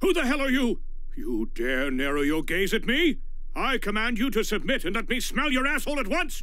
Who the hell are you? You dare narrow your gaze at me? I command you to submit and let me smell your asshole at once!